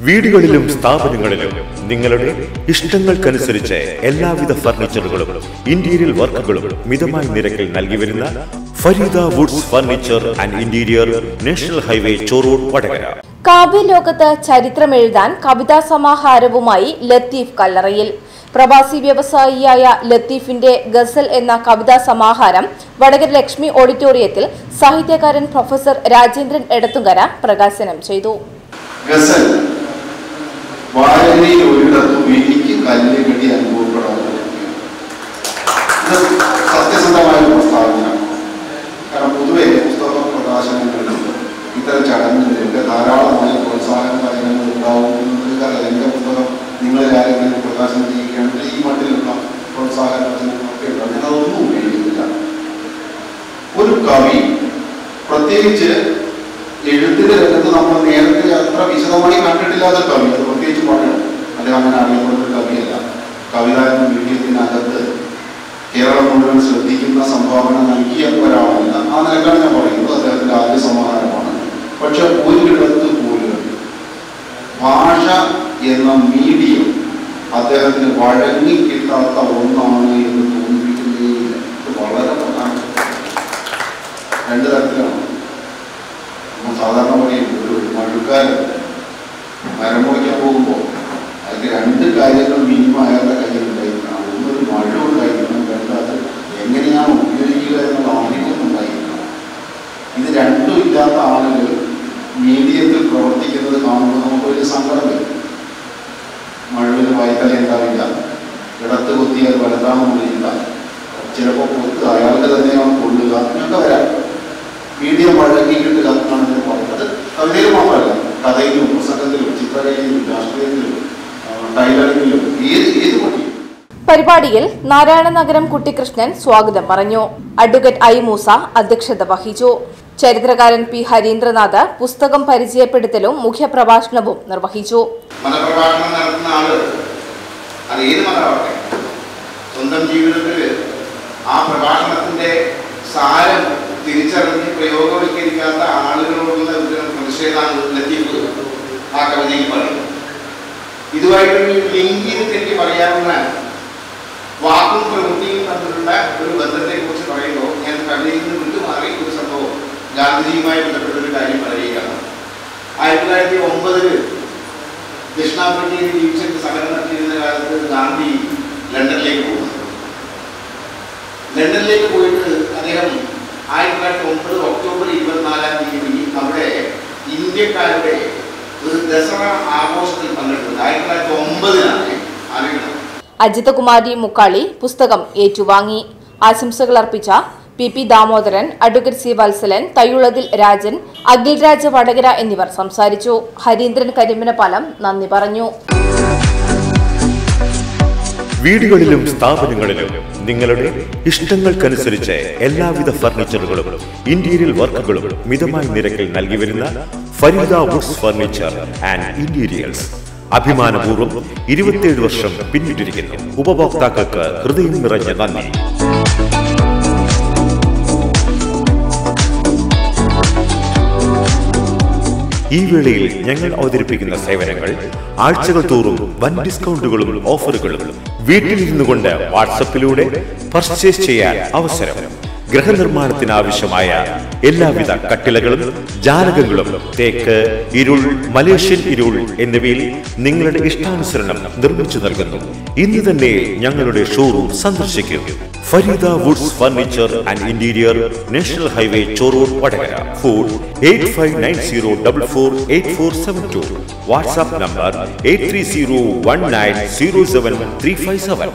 വീടുകളിലും സ്ഥാപനങ്ങളിലും നിങ്ങളുടെ ഇഷ്ടങ്ങൾക്കനുസരിച്ച് എല്ലാവിധ ഫർണിച്ചറുകളും ഇന്റീരിയർ വർക്കുകളും മിതമായ നിരക്കിൽ നൽകി വരുന്ന Fareeda woods furniture and interior national highway Chorur Vadakara. Kavya ലോകത്ത് ചരിത്രമെഴുതാൻ കവിതാ സമാഹാരവുമായി ലത്തീഫ് കല്ലറയിൽ. പ്രവാസി വ്യവസായിയായ ലത്തീഫിന്റെ ഗസൽ എന്ന കവിതാ സമാഹാരം വടകര ലക്ഷ്മി ഓഡിറ്റോറിയത്തിൽ സാഹിത്യകാരൻ പ്രൊഫസർ രാജേന്ദ്രൻ എടത്തുങ്കര പ്രകാശനം ചെയ്തു. ഗസൽ വായനയിൽ ഒരിടത്തും എനിക്ക് കല്ലുകടി അനുഭവപ്പെടാതെ ഇത് സത്യസന്ധമായ ഒരു പ്രസ്താവനയാണ് കാരണം പൊതുവെ പുസ്തക പ്രകാശനങ്ങളിലും ഇത്തരം ചടങ്ങുകളിലൊക്കെ ധാരാളമായ പ്രോത്സാഹന കാര്യങ്ങൾ ഉണ്ടാവും എന്റെ പുസ്തകം നിങ്ങളിൽ ആരെങ്കിലും പ്രകാശനം ചെയ്യുകയാണെങ്കിൽ ഈ മട്ടിലുള്ള പ്രോത്സാഹനത്തിനൊക്കെ ഉണ്ടാവും ഞാൻ അതൊന്നും ഉപയോഗിക്കുന്നില്ല. ഒരു കവി പ്രത്യേകിച്ച് എഴുത്തിന്റെ രംഗത്ത് നമ്മൾ നേരത്തെ അത്ര വിശദമായി കണ്ടിട്ടില്ലാത്ത കവി. പറയണം അദ്ദേഹം അങ്ങനെ അറിയപ്പെടുന്ന കവിയല്ല. കവിത എന്ന മീഡിയത്തിനകത്ത് കേരളം മുഴുവൻ ശ്രദ്ധിക്കുന്ന സംഭാവന നൽകിയ ഒരാളല്ല. ആ നിലക്കാണ് ഞാൻ പറയുന്നത്. അദ്ദേഹത്തിന്റെ ആദ്യ സമാഹാരമാണ്. പക്ഷെ ഒരിടത്ത് പോലും ഭാഷ എന്ന മീഡിയം അദ്ദേഹത്തിന് വഴങ്ങി കിട്ടാത്ത ഒന്നാണ് എന്ന് തോന്നിപ്പിക്കുന്നതിൽ ഇത് വളരെ പ്രധാനപ്പെട്ട രണ്ട് തരത്തിലാണ് നമ്മൾ സാധാരണ പറയും ഒരു മഴുക്കാരൻ മരം പോകുമ്പോൾ അത് രണ്ട് കാര്യങ്ങൾ മിനിമം അയാളുടെ ഉണ്ടായിരിക്കണം ഒന്നൊരു മഴ ഉണ്ടായിരിക്കണം രണ്ടാമത് എങ്ങനെയാണ് ഉപയോഗിക്കുക എന്നുള്ള ആഗ്രഹം ഉണ്ടായിരിക്കണം. ഇത് രണ്ടും ഇല്ലാത്ത ആളുകൾ മീഡിയത്തിൽ പ്രവർത്തിക്കുന്നത് കാണുമ്പോൾ നമുക്ക് വലിയ സങ്കടം വരും. മഴവിന് വായ്പല ഉണ്ടാവില്ല ഇടത്ത് കുത്തിയാൽ വലുതാണെന്നുള്ള ചിലപ്പോൾ കൊത്ത് അയാൾക്ക് തന്നെയാണ് കൊള്ളുക അങ്ങനെയൊക്കെ വരാം മീഡിയ വഴങ്ങി കിട്ടുക എന്നാണ് ഞാൻ പറയുന്നത് കവിതയിൽ മാത്രമല്ല കഥയിലും പുസ്തകത്തിലും ചിത്രകലയിലും രാഷ്ട്രീയത്തിലും ആ, ടൈലറിങ്ങിലും ഏത് ഏത് പണിയും പരിപാടിയിൽ നാരായണ നാരായണനഗരം കുട്ടികൃഷ്ണൻ സ്വാഗതം പറഞ്ഞു. അഡ്വക്കേറ്റ് ഐ മൂസ അധ്യക്ഷത വഹിച്ചു. ചരിത്രകാരൻ പി ഹരീന്ദ്രനാഥ് പുസ്തകം പരിചയപ്പെടുത്തലും മുഖ്യപ്രഭാഷണവും നിർവഹിച്ചു. മതപ്രഭാഷണം നടത്തുന്ന ആൾ അത് ഏത് മതമാവട്ടെ? സ്വന്തം ജീവിതത്തിൽ ആ പ്രഭാഷണത്തിന്റെ സാരം തിരിച്ചറിഞ്ഞ് പ്രയോഗവൽക്കരിക്കാത്ത ആളുകളോടുള്ള ഒരു പ്രതിഷേധമാണ് ലത്തീഫ് ആ കവിതയിൽ പറയുന്നത് ചെയ്തിട്ട് എനിക്ക് പറയാവുന്ന വാക്കും പ്രവൃത്തിയും തമ്മിലുള്ള ഒരു ബന്ധത്തെക്കുറിച്ച് പറയുമ്പോൾ ഞാൻ കവിതയിൽ നിന്ന് വിട്ടുമാറി ഒരു സംഭവം ഗാന്ധിജിയുമായി ബന്ധപ്പെട്ട ഒരു കാര്യം പറയുകയാണ്. ആയിരത്തി തൊള്ളായിരത്തി ഒമ്പതിൽ ദക്ഷിണാഫ്രിക്കയിൽ ജീവിച്ചിട്ട് സമരം നടത്തിയിരുന്ന കാലത്ത് ഗാന്ധി ലണ്ടനിലേക്ക് പോകുന്നു. ലണ്ടനിലേക്ക് പോയിട്ട് അദ്ദേഹം ആയിരത്തി തൊള്ളായിരത്തി ഒമ്പത് ഒക്ടോബർ ഇരുപത്തിനാലാം തീയതി അവിടെ ഇന്ത്യക്കാരുടെ ഒരു ദസറ ആഘോഷത്തിൽ അജിത് കുമാരി മുക്കാളി പുസ്തകം ഏറ്റുവാങ്ങി ആശംസകൾ അർപ്പിച്ച P P Damodaran advocate C Vatsalan തയ്യുളതിൽ Rajan Akhil Raja Vadakara എന്നിവർ സംസാരിച്ചു ഹരീന്ദ്രൻ കരിമനപാലം നന്ദി പറഞ്ഞു വീടുകളിലും സ്ഥാപനങ്ങളിലും നിങ്ങളുടെ ഇഷ്ടങ്ങൾക്കനുസരിച്ച് എല്ലാവിധ ഫർണിച്ചറുകളും ഇന്റീരിയൽ വർക്കുകളും മിതമായ നിരക്കിൽ നൽകി വരുന്ന Fareeda woods furniture and interiors അഭിമാനപൂർവം ഇരുപത്തിയേഴ് വർഷം പിന്നിട്ടിരിക്കുന്നു. ഉപഭോക്താക്കൾക്ക് ഹൃദയം നിറഞ്ഞ നന്ദി. ഈ വേളയിൽ ഞങ്ങൾ അവതരിപ്പിക്കുന്ന സേവനങ്ങൾ ആഴ്ചകൾ തോറും വൻ ഡിസ്കൗണ്ടുകളും ഓഫറുകളും വീട്ടിലിരുന്നു കൊണ്ട് വാട്സപ്പിലൂടെ പർച്ചേസ് ചെയ്യാൻ അവസരം. ഗൃഹനിർമ്മാണത്തിന് ആവശ്യമായ എല്ലാവിധ കട്ടിലകളും ജാലകങ്ങളും തേക്ക് ഇരുൾ മലേഷ്യൻ ഇരുൾ എന്നിവയിൽ നിങ്ങളുടെ ഇഷ്ടാനുസരണം നിർമ്മിച്ചു നൽകുന്നു. ഇന്ന് തന്നെ ഞങ്ങളുടെ ഷോറൂം സന്ദർശിക്കൂ. Fareeda woods furniture and interior national highway Chorur Vadakara. Phone eight five nine zero double four eight four seven two. WhatsApp number eight three zero one nine zero seven three five seven.